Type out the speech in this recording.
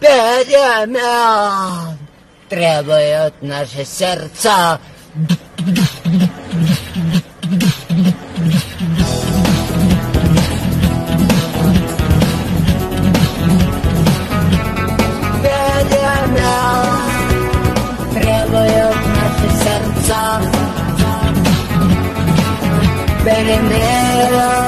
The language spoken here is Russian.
Перемен требуют наши сердца. Перемен требуют наши сердца. Перемен